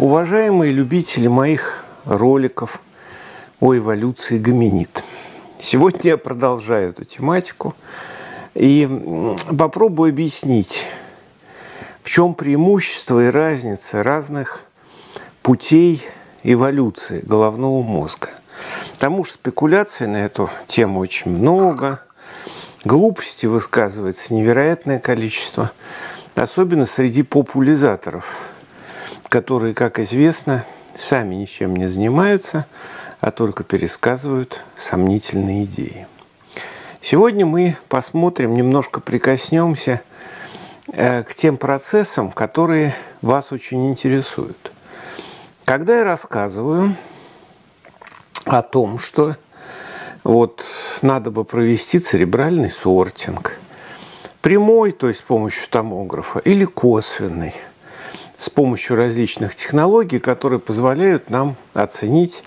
Уважаемые любители моих роликов о эволюции гоминид. Сегодня я продолжаю эту тематику и попробую объяснить, в чем преимущество и разница разных путей эволюции головного мозга. Потому что спекуляций на эту тему очень много, глупости высказывается невероятное количество, особенно среди популяризаторов – которые, как известно, сами ничем не занимаются, а только пересказывают сомнительные идеи. Сегодня мы посмотрим, немножко прикоснемся э, к тем процессам, которые вас очень интересуют. Когда я рассказываю о том, что вот надо бы провести церебральный сортинг, прямой, то есть с помощью томографа, или косвенный – с помощью различных технологий, которые позволяют нам оценить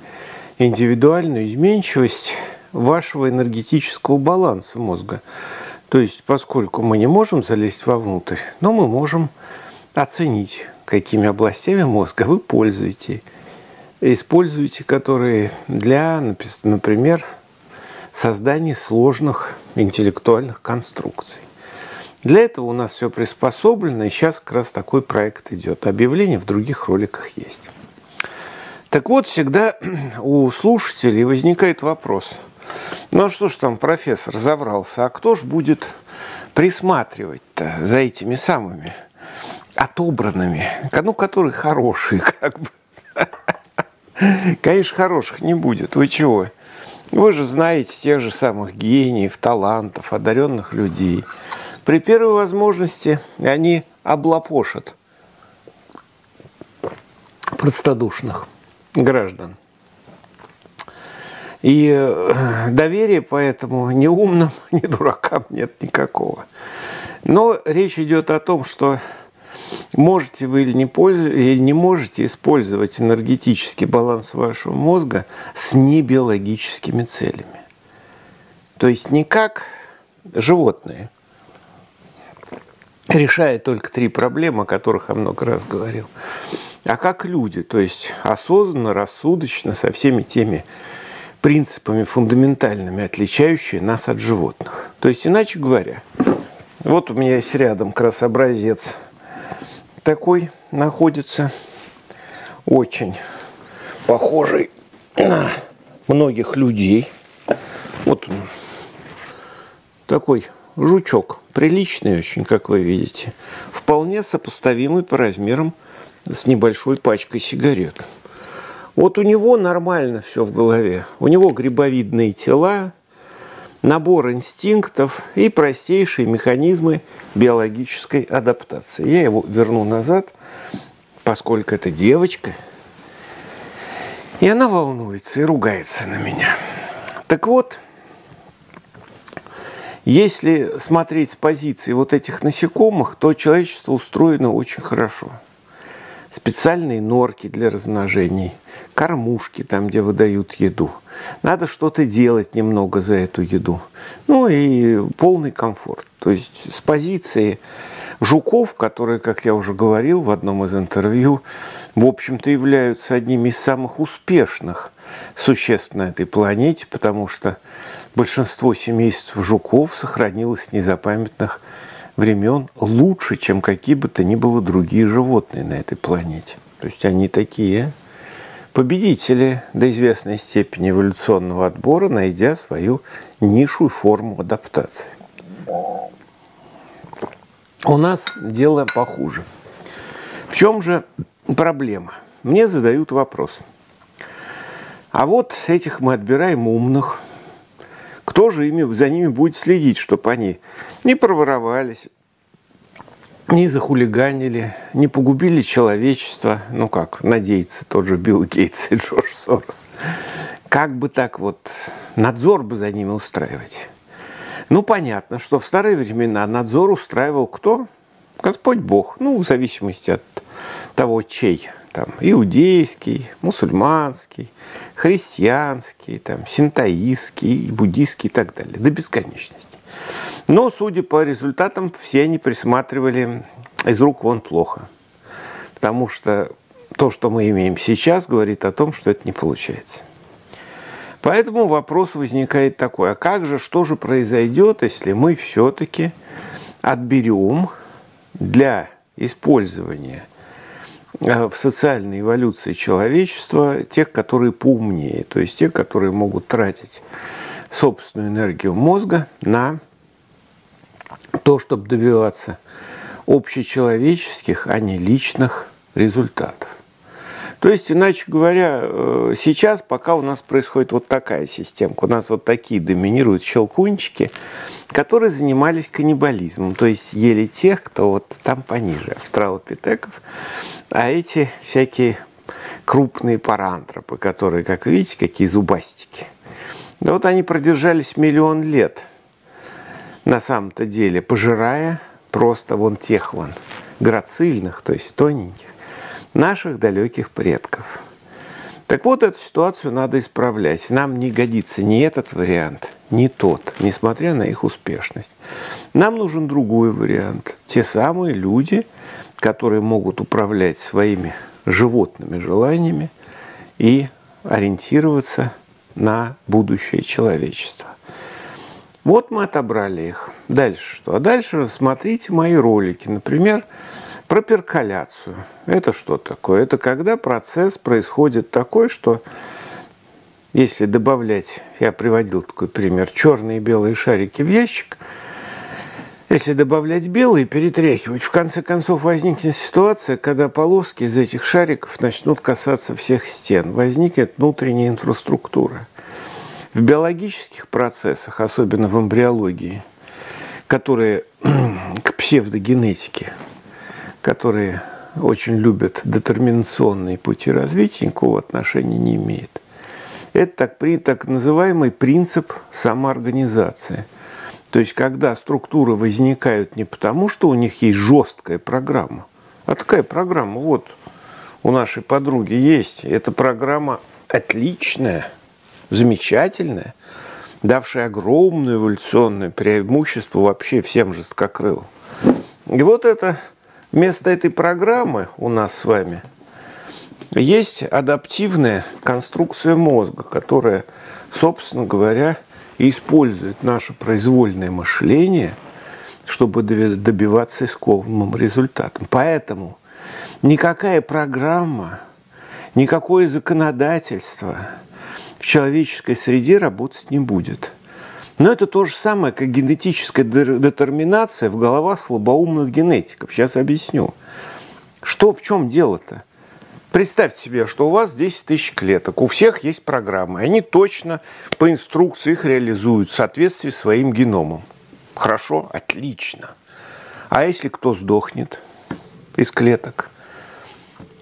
индивидуальную изменчивость вашего энергетического баланса мозга. То есть, поскольку мы не можем залезть вовнутрь, но мы можем оценить, какими областями мозга вы пользуете, используете, которые для, например, создания сложных интеллектуальных конструкций. Для этого у нас все приспособлено, и сейчас как раз такой проект идет. Объявление в других роликах есть. Так вот, всегда у слушателей возникает вопрос. Ну а что ж там профессор заврался, а кто ж будет присматривать-то за этими самыми отобранными, ну, которые хорошие, как бы. Конечно, хороших не будет. Вы чего? Вы же знаете тех же самых гениев, талантов, одаренных людей – при первой возможности они облапошат простодушных граждан. И э, доверия поэтому ни умным, ни дуракам нет никакого. Но речь идет о том, что можете вы или не, или не можете использовать энергетический баланс вашего мозга с небиологическими целями. То есть не как животные – решает только три проблемы, о которых я много раз говорил. А как люди, то есть осознанно, рассудочно, со всеми теми принципами фундаментальными, отличающие нас от животных. То есть, иначе говоря, вот у меня есть рядом как раз образец такой находится, очень похожий на многих людей. Вот он, такой жучок, приличный очень, как вы видите, вполне сопоставимый по размерам с небольшой пачкой сигарет. Вот у него нормально все в голове. У него грибовидные тела, набор инстинктов и простейшие механизмы биологической адаптации. Я его верну назад, поскольку это девочка, и она волнуется и ругается на меня. Так вот, если смотреть с позиции вот этих насекомых, то человечество устроено очень хорошо. Специальные норки для размножений, кормушки там, где выдают еду. Надо что-то делать немного за эту еду. Ну и полный комфорт. То есть с позиции жуков, которые, как я уже говорил в одном из интервью, в общем-то являются одними из самых успешных существ на этой планете, потому что большинство семейств жуков сохранилось с незапамятных времен лучше, чем какие бы то ни было другие животные на этой планете. То есть они такие победители до известной степени эволюционного отбора, найдя свою нишу и форму адаптации. У нас дело похуже. В чем же проблема? Мне задают вопрос. А вот этих мы отбираем умных, кто же ими, за ними будет следить, чтобы они не проворовались, не захулиганили, не погубили человечество, ну как, надеется тот же Билл Гейтс и Джордж Сорос. Как бы так вот надзор бы за ними устраивать? Ну, понятно, что в старые времена надзор устраивал кто? Господь Бог, ну, в зависимости от того, чей там, иудейский, мусульманский, христианский, там, синтаистский, буддийский и так далее, до бесконечности. Но, судя по результатам, все они присматривали из рук вон плохо. Потому что то, что мы имеем сейчас, говорит о том, что это не получается. Поэтому вопрос возникает такой, а как же, что же произойдет, если мы все-таки отберем для использования в социальной эволюции человечества тех, которые поумнее, то есть те, которые могут тратить собственную энергию мозга на то, чтобы добиваться общечеловеческих, а не личных результатов. То есть, иначе говоря, э, сейчас пока у нас происходит вот такая системка, у нас вот такие доминируют щелкунчики, которые занимались каннибализмом, то есть ели тех, кто вот там пониже, австралопитеков, а эти всякие крупные парантропы, которые, как видите, какие зубастики. Да вот они продержались миллион лет на самом-то деле, пожирая просто вон тех вон грацильных, то есть тоненьких, наших далеких предков. Так вот, эту ситуацию надо исправлять. Нам не годится ни этот вариант, ни тот, несмотря на их успешность. Нам нужен другой вариант. Те самые люди, которые могут управлять своими животными желаниями и ориентироваться на будущее человечества. Вот мы отобрали их. Дальше что? А дальше смотрите мои ролики. Например, про перколяцию. Это что такое? Это когда процесс происходит такой, что если добавлять, я приводил такой пример, черные и белые шарики в ящик, если добавлять белые, перетряхивать, в конце концов возникнет ситуация, когда полоски из этих шариков начнут касаться всех стен. Возникнет внутренняя инфраструктура. В биологических процессах, особенно в эмбриологии, которые к псевдогенетике которые очень любят детерминационные пути развития, никакого отношения не имеет. Это так, так называемый принцип самоорганизации. То есть, когда структуры возникают не потому, что у них есть жесткая программа, а такая программа, вот у нашей подруги есть, эта программа отличная, замечательная, давшая огромное эволюционное преимущество вообще всем жесткокрылым. И вот это Вместо этой программы у нас с вами есть адаптивная конструкция мозга, которая, собственно говоря, использует наше произвольное мышление, чтобы добиваться искомым результатом. Поэтому никакая программа, никакое законодательство в человеческой среде работать не будет – но это то же самое, как генетическая детерминация в головах слабоумных генетиков. Сейчас объясню. Что в чем дело-то? Представьте себе, что у вас 10 тысяч клеток, у всех есть программы, они точно по инструкции их реализуют в соответствии с своим геномом. Хорошо? Отлично. А если кто сдохнет из клеток?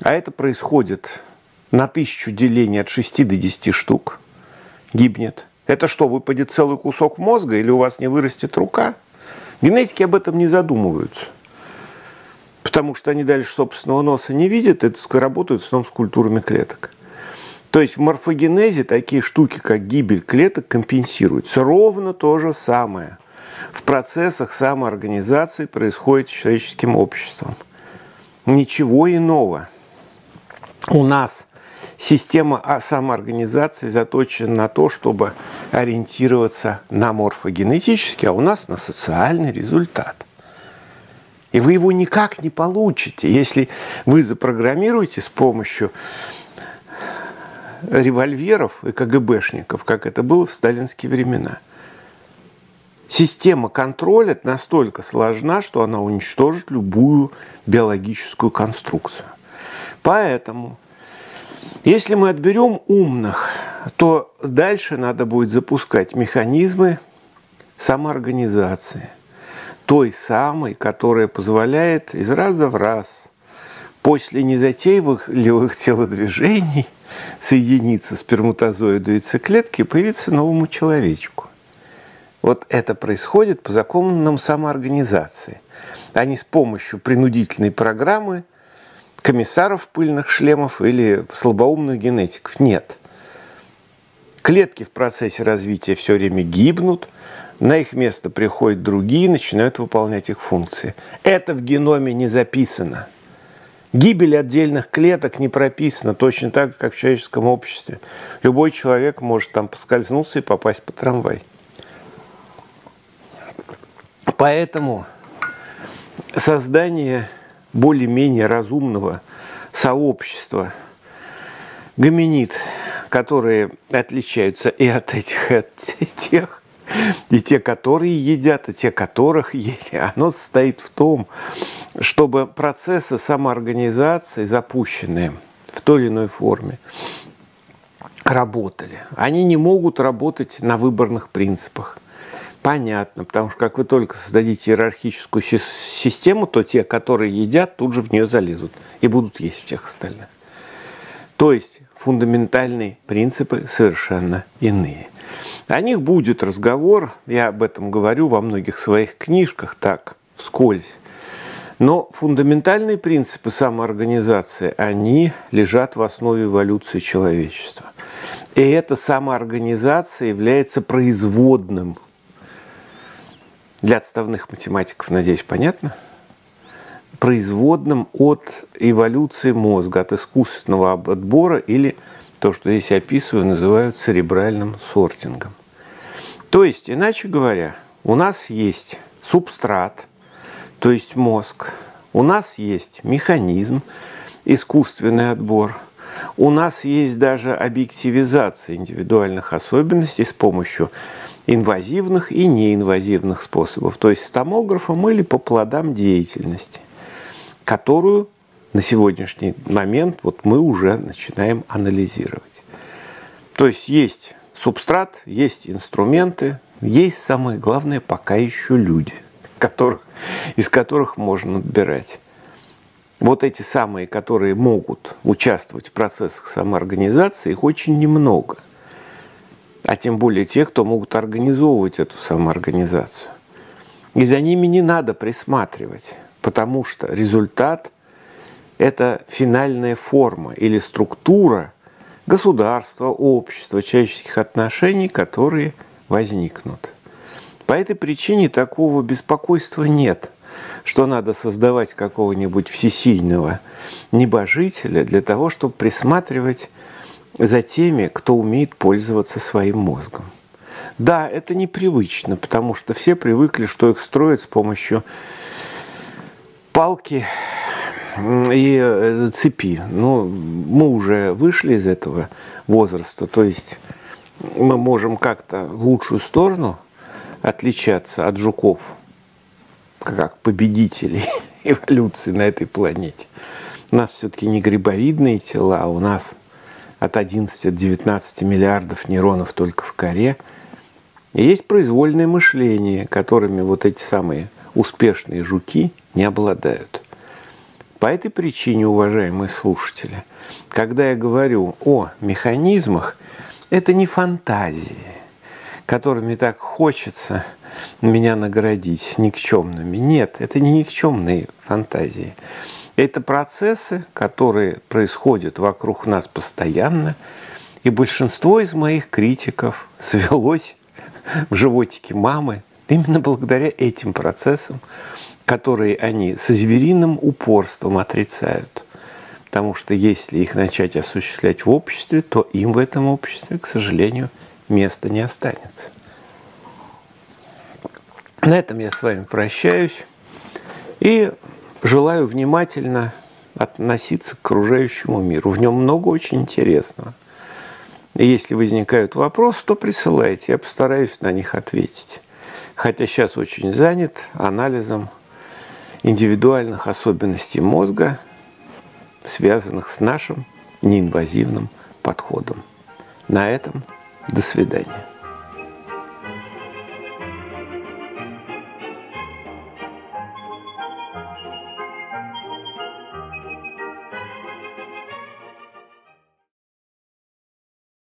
А это происходит на тысячу делений от 6 до 10 штук, гибнет – это что, выпадет целый кусок мозга или у вас не вырастет рука? Генетики об этом не задумываются. Потому что они дальше собственного носа не видят, это работают в основном с культурами клеток. То есть в морфогенезе такие штуки, как гибель клеток, компенсируются. Ровно то же самое. В процессах самоорганизации происходит с человеческим обществом. Ничего иного. У нас – Система самоорганизации заточена на то, чтобы ориентироваться на морфогенетический, а у нас на социальный результат. И вы его никак не получите, если вы запрограммируете с помощью револьверов и КГБшников, как это было в сталинские времена. Система контроля настолько сложна, что она уничтожит любую биологическую конструкцию. Поэтому если мы отберем умных, то дальше надо будет запускать механизмы самоорганизации, той самой, которая позволяет из раза в раз после незатейливых телодвижений соединиться сперматозоиду и яйцеклетки и появиться новому человечку. Вот это происходит по законам самоорганизации, а не с помощью принудительной программы комиссаров пыльных шлемов или слабоумных генетиков. Нет. Клетки в процессе развития все время гибнут, на их место приходят другие и начинают выполнять их функции. Это в геноме не записано. Гибель отдельных клеток не прописана точно так, как в человеческом обществе. Любой человек может там поскользнуться и попасть под трамвай. Поэтому создание более-менее разумного сообщества гоминид, которые отличаются и от этих, и от тех, и те, которые едят, и те, которых ели, оно состоит в том, чтобы процессы самоорганизации, запущенные в той или иной форме, работали. Они не могут работать на выборных принципах. Понятно, потому что как вы только создадите иерархическую систему, то те, которые едят, тут же в нее залезут и будут есть всех остальных. То есть фундаментальные принципы совершенно иные. О них будет разговор, я об этом говорю во многих своих книжках, так, вскользь. Но фундаментальные принципы самоорганизации, они лежат в основе эволюции человечества. И эта самоорганизация является производным для отставных математиков, надеюсь, понятно? Производным от эволюции мозга, от искусственного отбора или то, что здесь описываю, называют церебральным сортингом. То есть, иначе говоря, у нас есть субстрат, то есть мозг, у нас есть механизм, искусственный отбор, у нас есть даже объективизация индивидуальных особенностей с помощью инвазивных и неинвазивных способов, то есть с томографом или по плодам деятельности, которую на сегодняшний момент вот мы уже начинаем анализировать. То есть есть субстрат, есть инструменты, есть самое главное пока еще люди, которых, из которых можно отбирать. Вот эти самые, которые могут участвовать в процессах самоорганизации, их очень немного – а тем более тех, кто могут организовывать эту самоорганизацию. И за ними не надо присматривать, потому что результат – это финальная форма или структура государства, общества, человеческих отношений, которые возникнут. По этой причине такого беспокойства нет, что надо создавать какого-нибудь всесильного небожителя для того, чтобы присматривать за теми, кто умеет пользоваться своим мозгом. Да, это непривычно, потому что все привыкли, что их строят с помощью палки и э, цепи. Но мы уже вышли из этого возраста, то есть мы можем как-то в лучшую сторону отличаться от жуков, как победителей эволюции на этой планете. У нас все-таки не грибовидные тела, а у нас от 11-19 миллиардов нейронов только в коре. И есть произвольное мышление, которыми вот эти самые успешные жуки не обладают. По этой причине, уважаемые слушатели, когда я говорю о механизмах, это не фантазии, которыми так хочется меня наградить никчемными. Нет, это не никчемные фантазии. Это процессы, которые происходят вокруг нас постоянно, и большинство из моих критиков свелось в животике мамы именно благодаря этим процессам, которые они со звериным упорством отрицают. Потому что если их начать осуществлять в обществе, то им в этом обществе, к сожалению, места не останется. На этом я с вами прощаюсь. И желаю внимательно относиться к окружающему миру. В нем много очень интересного. И если возникают вопросы, то присылайте, я постараюсь на них ответить. Хотя сейчас очень занят анализом индивидуальных особенностей мозга, связанных с нашим неинвазивным подходом. На этом до свидания.